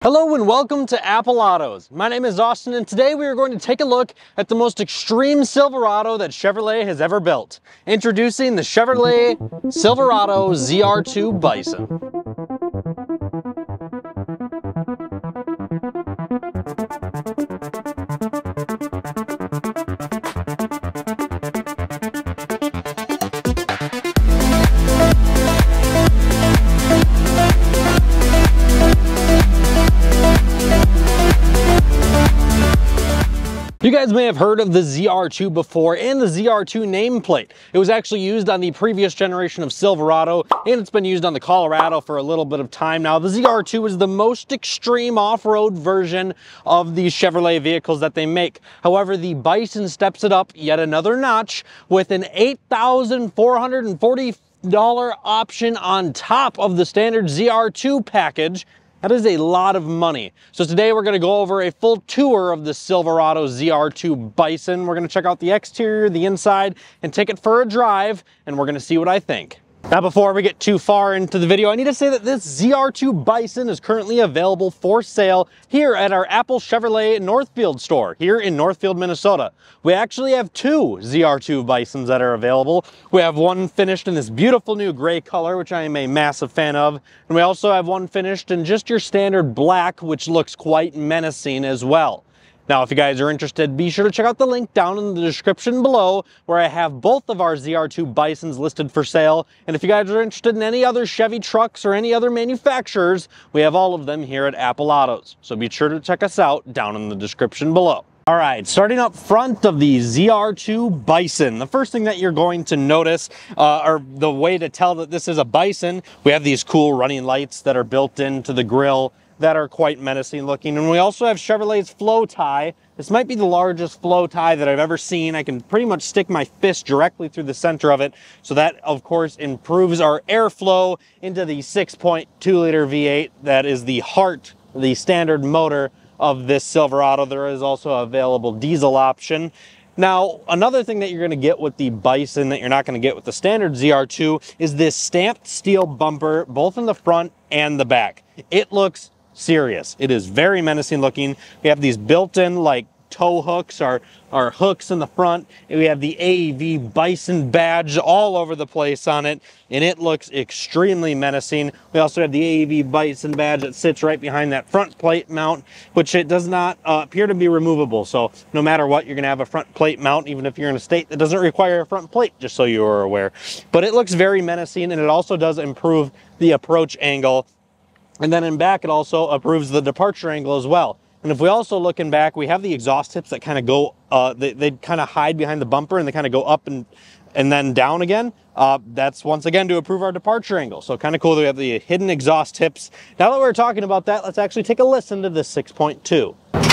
Hello and welcome to Apple Autos. My name is Austin and today we are going to take a look at the most extreme Silverado that Chevrolet has ever built. Introducing the Chevrolet Silverado ZR2 Bison. You guys may have heard of the ZR2 before and the ZR2 nameplate. It was actually used on the previous generation of Silverado and it's been used on the Colorado for a little bit of time now. The ZR2 is the most extreme off-road version of the Chevrolet vehicles that they make. However, the Bison steps it up yet another notch with an 8,440 dollar option on top of the standard ZR2 package that is a lot of money. So today we're gonna go over a full tour of the Silverado ZR2 Bison. We're gonna check out the exterior, the inside, and take it for a drive, and we're gonna see what I think. Now before we get too far into the video, I need to say that this ZR2 Bison is currently available for sale here at our Apple Chevrolet Northfield store here in Northfield, Minnesota. We actually have two ZR2 Bisons that are available. We have one finished in this beautiful new gray color, which I am a massive fan of. And we also have one finished in just your standard black, which looks quite menacing as well. Now, if you guys are interested, be sure to check out the link down in the description below where I have both of our ZR2 Bisons listed for sale. And if you guys are interested in any other Chevy trucks or any other manufacturers, we have all of them here at Apple Autos. So be sure to check us out down in the description below. All right, starting up front of the ZR2 Bison, the first thing that you're going to notice, uh, or the way to tell that this is a Bison, we have these cool running lights that are built into the grill that are quite menacing looking. And we also have Chevrolet's flow tie. This might be the largest flow tie that I've ever seen. I can pretty much stick my fist directly through the center of it. So that of course improves our airflow into the 6.2 liter V8. That is the heart, the standard motor of this Silverado. There is also available diesel option. Now, another thing that you're gonna get with the Bison that you're not gonna get with the standard ZR2 is this stamped steel bumper, both in the front and the back. It looks serious. It is very menacing looking. We have these built-in like tow hooks, our, our hooks in the front. We have the AEV Bison badge all over the place on it, and it looks extremely menacing. We also have the AEV Bison badge that sits right behind that front plate mount, which it does not uh, appear to be removable. So no matter what, you're gonna have a front plate mount, even if you're in a state that doesn't require a front plate, just so you are aware. But it looks very menacing, and it also does improve the approach angle and then in back, it also approves the departure angle as well. And if we also look in back, we have the exhaust tips that kind of go, uh, they, they kind of hide behind the bumper and they kind of go up and, and then down again. Uh, that's once again to improve our departure angle. So kind of cool that we have the hidden exhaust tips. Now that we're talking about that, let's actually take a listen to this 6.2.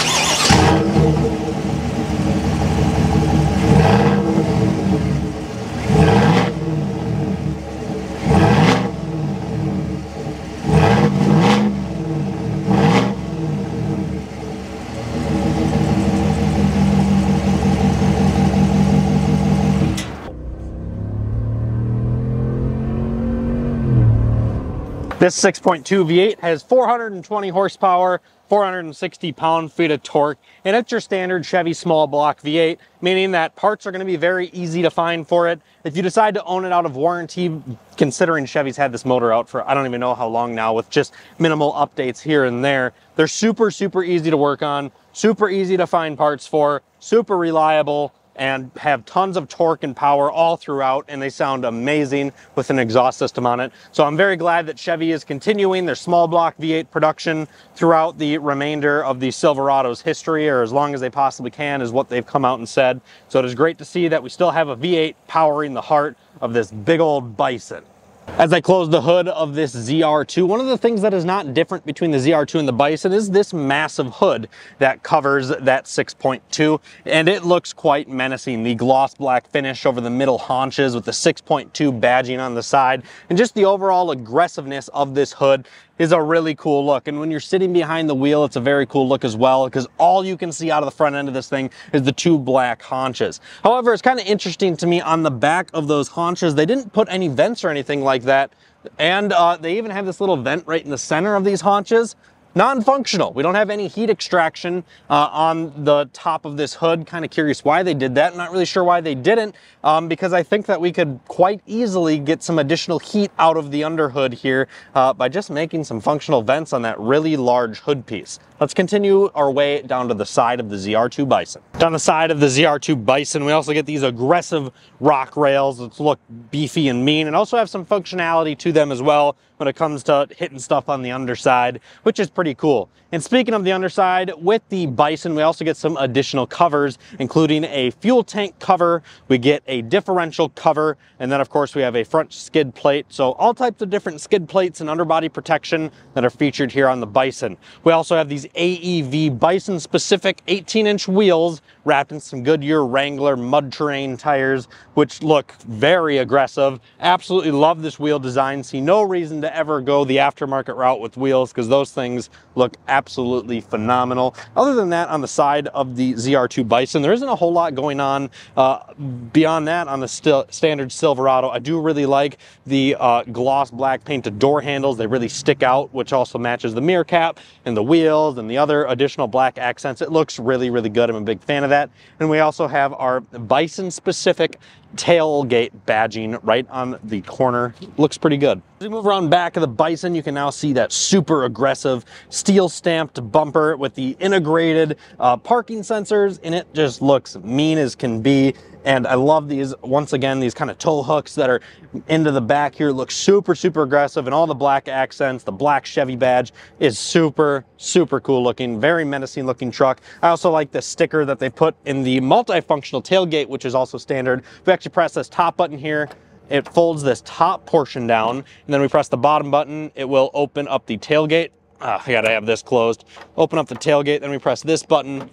This 6.2 V8 has 420 horsepower, 460 pound-feet of torque, and it's your standard Chevy small block V8, meaning that parts are going to be very easy to find for it. If you decide to own it out of warranty, considering Chevy's had this motor out for I don't even know how long now with just minimal updates here and there, they're super, super easy to work on, super easy to find parts for, super reliable, and have tons of torque and power all throughout and they sound amazing with an exhaust system on it. So I'm very glad that Chevy is continuing their small block V8 production throughout the remainder of the Silverado's history or as long as they possibly can is what they've come out and said. So it is great to see that we still have a V8 powering the heart of this big old bison. As I close the hood of this ZR2, one of the things that is not different between the ZR2 and the Bison is this massive hood that covers that 6.2, and it looks quite menacing. The gloss black finish over the middle haunches with the 6.2 badging on the side, and just the overall aggressiveness of this hood is a really cool look. And when you're sitting behind the wheel, it's a very cool look as well because all you can see out of the front end of this thing is the two black haunches. However, it's kind of interesting to me on the back of those haunches, they didn't put any vents or anything like that. And uh, they even have this little vent right in the center of these haunches. Non-functional. We don't have any heat extraction uh, on the top of this hood. Kind of curious why they did that. Not really sure why they didn't um, because I think that we could quite easily get some additional heat out of the underhood here uh, by just making some functional vents on that really large hood piece. Let's continue our way down to the side of the ZR2 Bison. Down the side of the ZR2 Bison, we also get these aggressive rock rails that look beefy and mean and also have some functionality to them as well when it comes to hitting stuff on the underside, which is pretty cool. And speaking of the underside, with the Bison, we also get some additional covers, including a fuel tank cover, we get a differential cover, and then of course we have a front skid plate. So all types of different skid plates and underbody protection that are featured here on the Bison. We also have these AEV Bison specific 18 inch wheels wrapped in some Goodyear Wrangler mud terrain tires, which look very aggressive. Absolutely love this wheel design. See no reason to ever go the aftermarket route with wheels because those things look absolutely phenomenal. Other than that, on the side of the ZR2 Bison, there isn't a whole lot going on uh, beyond that on the st standard Silverado. I do really like the uh, gloss black painted door handles. They really stick out, which also matches the mirror cap and the wheels and the other additional black accents. It looks really, really good. I'm a big fan of that. And we also have our Bison specific tailgate badging right on the corner. Looks pretty good. As we move around back of the Bison, you can now see that super aggressive steel stamped bumper with the integrated uh, parking sensors and it just looks mean as can be. And I love these, once again, these kind of tow hooks that are into the back here look super, super aggressive and all the black accents, the black Chevy badge is super, super cool looking, very menacing looking truck. I also like the sticker that they put in the multifunctional tailgate, which is also standard. If We actually press this top button here, it folds this top portion down, and then we press the bottom button, it will open up the tailgate. Ah, I gotta have this closed. Open up the tailgate, then we press this button,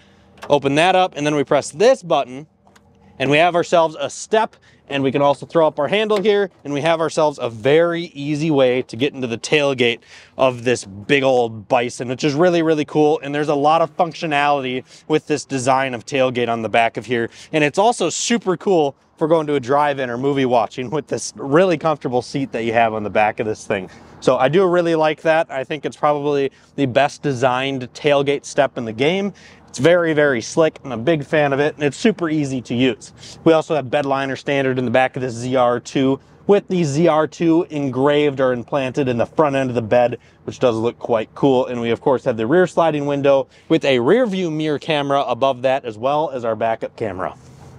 open that up, and then we press this button, and we have ourselves a step and we can also throw up our handle here and we have ourselves a very easy way to get into the tailgate of this big old bison which is really really cool and there's a lot of functionality with this design of tailgate on the back of here and it's also super cool for going to a drive-in or movie watching with this really comfortable seat that you have on the back of this thing so I do really like that. I think it's probably the best designed tailgate step in the game. It's very, very slick. I'm a big fan of it, and it's super easy to use. We also have bed liner standard in the back of this ZR2 with the ZR2 engraved or implanted in the front end of the bed, which does look quite cool. And we of course have the rear sliding window with a rear view mirror camera above that, as well as our backup camera.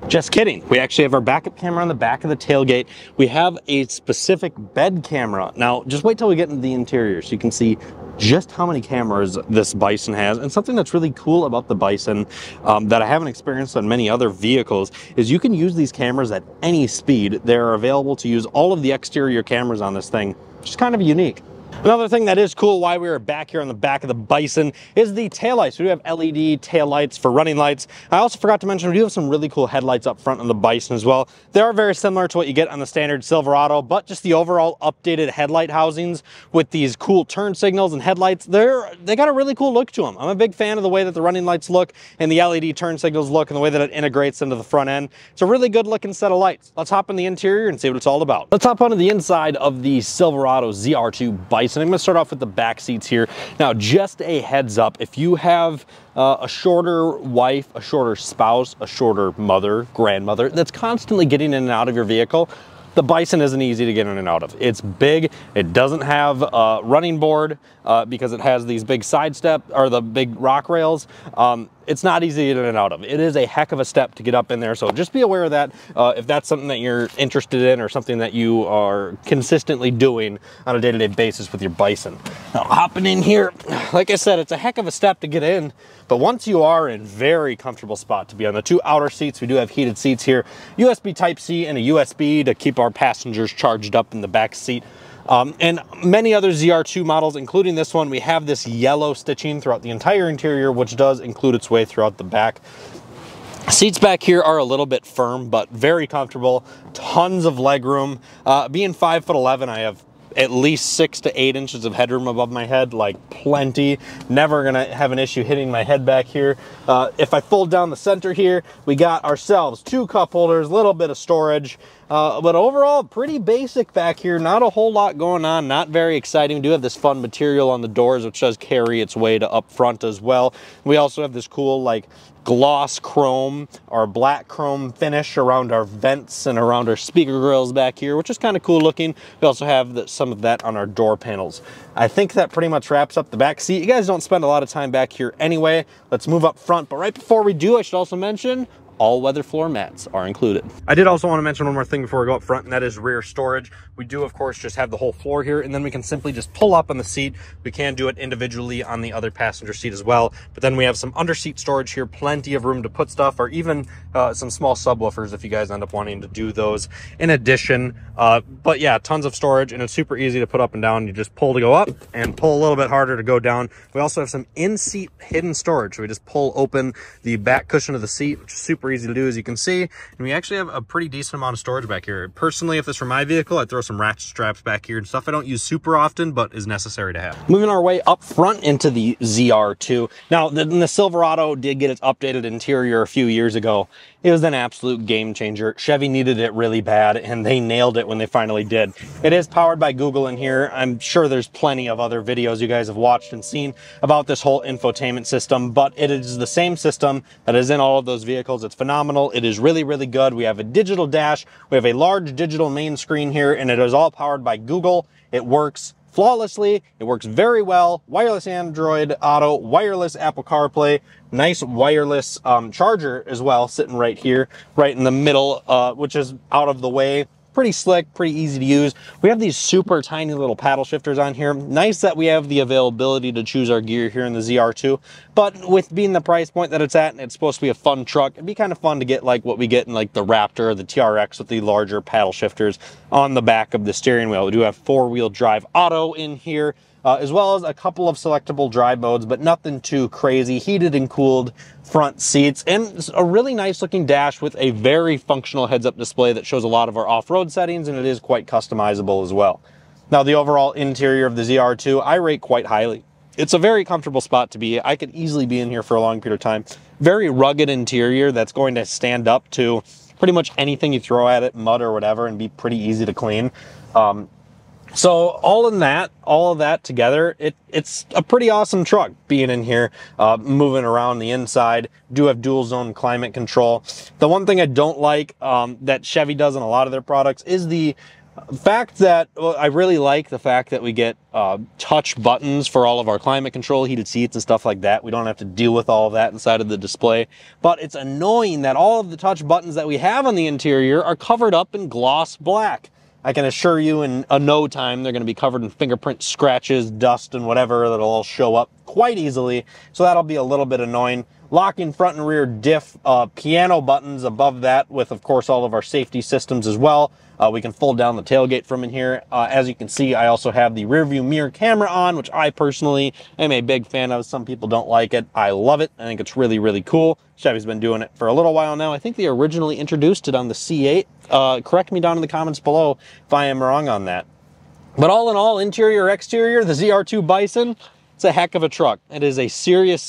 Just kidding. We actually have our backup camera on the back of the tailgate. We have a specific bed camera. Now, just wait till we get into the interior so you can see just how many cameras this Bison has. And something that's really cool about the Bison um, that I haven't experienced on many other vehicles is you can use these cameras at any speed. They're available to use all of the exterior cameras on this thing, which is kind of unique. Another thing that is cool why we are back here on the back of the Bison is the taillights. We do have LED taillights for running lights. I also forgot to mention we do have some really cool headlights up front on the Bison as well. They are very similar to what you get on the standard Silverado, but just the overall updated headlight housings with these cool turn signals and headlights, they're, they got a really cool look to them. I'm a big fan of the way that the running lights look and the LED turn signals look and the way that it integrates into the front end. It's a really good looking set of lights. Let's hop in the interior and see what it's all about. Let's hop onto the inside of the Silverado ZR2 Bison. I'm gonna start off with the back seats here. Now, just a heads up, if you have uh, a shorter wife, a shorter spouse, a shorter mother, grandmother that's constantly getting in and out of your vehicle, the Bison isn't easy to get in and out of. It's big, it doesn't have a running board uh, because it has these big side step or the big rock rails. Um, it's not easy to get in and out of. It is a heck of a step to get up in there. So just be aware of that uh, if that's something that you're interested in or something that you are consistently doing on a day-to-day -day basis with your Bison. Now hopping in here, like I said, it's a heck of a step to get in, but once you are in very comfortable spot to be on the two outer seats, we do have heated seats here, USB Type-C and a USB to keep our passengers charged up in the back seat. Um, and many other ZR2 models, including this one, we have this yellow stitching throughout the entire interior, which does include its way throughout the back. Seats back here are a little bit firm, but very comfortable. Tons of legroom. Uh, being 5 foot 11, I have at least six to eight inches of headroom above my head, like plenty. Never gonna have an issue hitting my head back here. Uh, if I fold down the center here, we got ourselves two cup holders, a little bit of storage. Uh, but overall, pretty basic back here. Not a whole lot going on. Not very exciting. We do have this fun material on the doors, which does carry its way to up front as well. We also have this cool like gloss chrome or black chrome finish around our vents and around our speaker grills back here, which is kind of cool looking. We also have the, some of that on our door panels. I think that pretty much wraps up the back seat. You guys don't spend a lot of time back here anyway. Let's move up front. But right before we do, I should also mention all weather floor mats are included. I did also want to mention one more thing before we go up front, and that is rear storage. We do, of course, just have the whole floor here, and then we can simply just pull up on the seat. We can do it individually on the other passenger seat as well. But then we have some under seat storage here, plenty of room to put stuff, or even uh, some small subwoofers if you guys end up wanting to do those in addition. Uh, but yeah, tons of storage, and it's super easy to put up and down. You just pull to go up and pull a little bit harder to go down. We also have some in-seat hidden storage. So we just pull open the back cushion of the seat, which is super easy to do, as you can see. And we actually have a pretty decent amount of storage back here. Personally, if this were my vehicle, I'd throw some ratchet straps back here and stuff I don't use super often, but is necessary to have. Moving our way up front into the ZR2. Now, the, the Silverado did get its updated interior a few years ago. It was an absolute game changer. Chevy needed it really bad, and they nailed it when they finally did. It is powered by Google in here. I'm sure there's plenty of other videos you guys have watched and seen about this whole infotainment system, but it is the same system that is in all of those vehicles. It's phenomenal. It is really, really good. We have a digital dash. We have a large digital main screen here, and it is all powered by Google. It works flawlessly. It works very well. Wireless Android Auto, wireless Apple CarPlay, nice wireless um, charger as well, sitting right here, right in the middle, uh, which is out of the way pretty slick, pretty easy to use. We have these super tiny little paddle shifters on here. Nice that we have the availability to choose our gear here in the ZR2, but with being the price point that it's at, and it's supposed to be a fun truck, it'd be kind of fun to get like what we get in like the Raptor or the TRX with the larger paddle shifters on the back of the steering wheel. We do have four-wheel drive auto in here uh, as well as a couple of selectable drive modes, but nothing too crazy. Heated and cooled front seats and a really nice looking dash with a very functional heads-up display that shows a lot of our off-road settings and it is quite customizable as well. Now the overall interior of the ZR2 I rate quite highly. It's a very comfortable spot to be. I could easily be in here for a long period of time. Very rugged interior that's going to stand up to pretty much anything you throw at it, mud or whatever, and be pretty easy to clean. Um, so all in that, all of that together, it, it's a pretty awesome truck being in here, uh, moving around the inside. Do have dual zone climate control. The one thing I don't like um, that Chevy does in a lot of their products is the fact that well, I really like the fact that we get uh, touch buttons for all of our climate control, heated seats and stuff like that. We don't have to deal with all of that inside of the display. But it's annoying that all of the touch buttons that we have on the interior are covered up in gloss black. I can assure you in a no time, they're going to be covered in fingerprint scratches, dust, and whatever that'll all show up quite easily. So that'll be a little bit annoying. Locking front and rear diff uh, piano buttons above that with, of course, all of our safety systems as well. Uh, we can fold down the tailgate from in here. Uh, as you can see, I also have the rear view mirror camera on, which I personally am a big fan of. Some people don't like it. I love it. I think it's really, really cool. Chevy's been doing it for a little while now. I think they originally introduced it on the C8. Uh, correct me down in the comments below if I am wrong on that. But all in all, interior, exterior, the ZR2 Bison, it's a heck of a truck. It is a serious,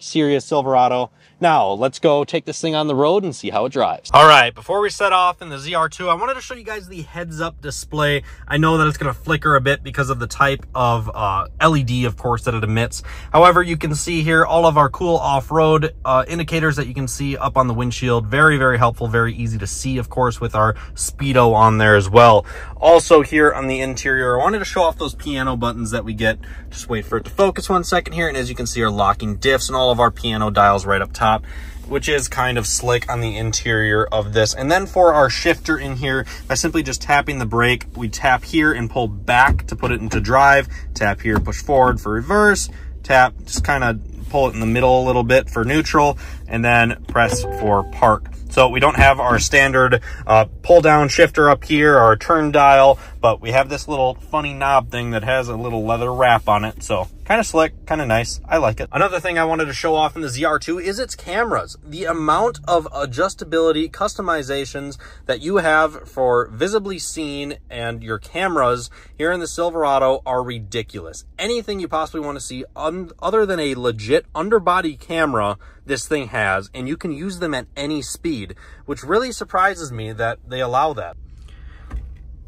serious Silverado. Now, let's go take this thing on the road and see how it drives. All right, before we set off in the ZR2, I wanted to show you guys the heads-up display. I know that it's going to flicker a bit because of the type of uh, LED, of course, that it emits. However, you can see here all of our cool off-road uh, indicators that you can see up on the windshield. Very, very helpful, very easy to see, of course, with our Speedo on there as well. Also here on the interior, I wanted to show off those piano buttons that we get. Just wait for it to focus one second here. And as you can see, our locking diffs and all of our piano dials right up top top which is kind of slick on the interior of this. And then for our shifter in here, by simply just tapping the brake, we tap here and pull back to put it into drive, tap here, push forward for reverse, tap, just kind of pull it in the middle a little bit for neutral, and then press for park. So we don't have our standard uh, pull down shifter up here, our turn dial, but we have this little funny knob thing that has a little leather wrap on it. So kind of slick, kind of nice. I like it. Another thing I wanted to show off in the ZR2 is its cameras. The amount of adjustability, customizations that you have for visibly seen and your cameras here in the Silverado are ridiculous. Anything you possibly want to see other than a legit underbody camera this thing has, and you can use them at any speed, which really surprises me that they allow that.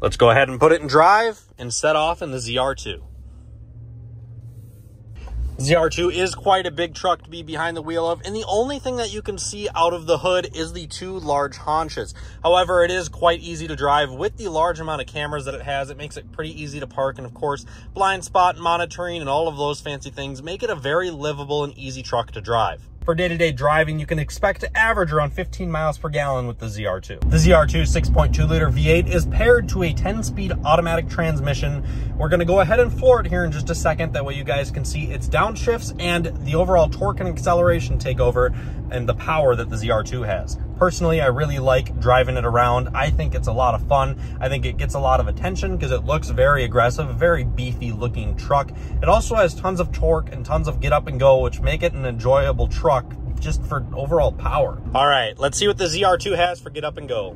Let's go ahead and put it in drive and set off in the ZR2. ZR2 is quite a big truck to be behind the wheel of, and the only thing that you can see out of the hood is the two large haunches. However, it is quite easy to drive with the large amount of cameras that it has. It makes it pretty easy to park, and of course, blind spot monitoring and all of those fancy things make it a very livable and easy truck to drive. For day-to-day -day driving, you can expect to average around 15 miles per gallon with the ZR2. The ZR2 6.2 liter V8 is paired to a 10-speed automatic transmission. We're gonna go ahead and floor it here in just a second. That way you guys can see its downshifts and the overall torque and acceleration take over and the power that the ZR2 has. Personally, I really like driving it around. I think it's a lot of fun. I think it gets a lot of attention because it looks very aggressive, very beefy looking truck. It also has tons of torque and tons of get up and go, which make it an enjoyable truck just for overall power. All right, let's see what the ZR2 has for get up and go.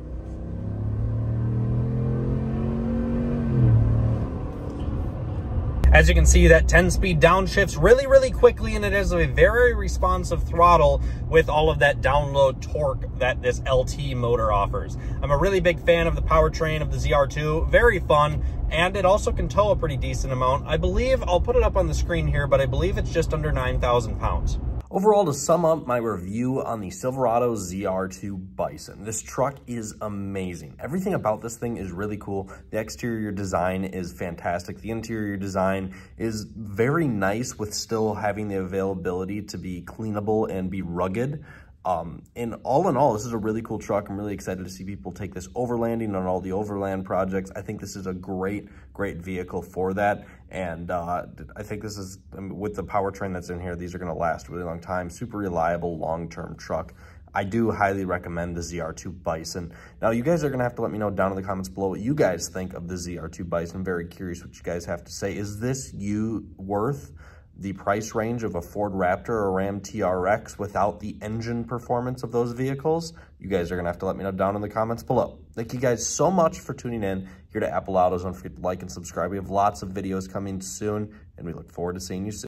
As you can see, that 10-speed downshifts really, really quickly, and it has a very responsive throttle with all of that download torque that this LT motor offers. I'm a really big fan of the powertrain of the ZR2. Very fun, and it also can tow a pretty decent amount. I believe, I'll put it up on the screen here, but I believe it's just under 9,000 pounds. Overall, to sum up my review on the Silverado ZR2 Bison, this truck is amazing. Everything about this thing is really cool. The exterior design is fantastic. The interior design is very nice with still having the availability to be cleanable and be rugged. Um, and all in all, this is a really cool truck. I'm really excited to see people take this overlanding on all the overland projects. I think this is a great, great vehicle for that. And uh, I think this is, with the powertrain that's in here, these are going to last a really long time. Super reliable, long-term truck. I do highly recommend the ZR2 Bison. Now, you guys are going to have to let me know down in the comments below what you guys think of the ZR2 Bison. I'm very curious what you guys have to say. Is this you worth the price range of a Ford Raptor or Ram TRX without the engine performance of those vehicles? You guys are going to have to let me know down in the comments below. Thank you guys so much for tuning in here to Apple Autos. Don't forget to like and subscribe. We have lots of videos coming soon, and we look forward to seeing you soon.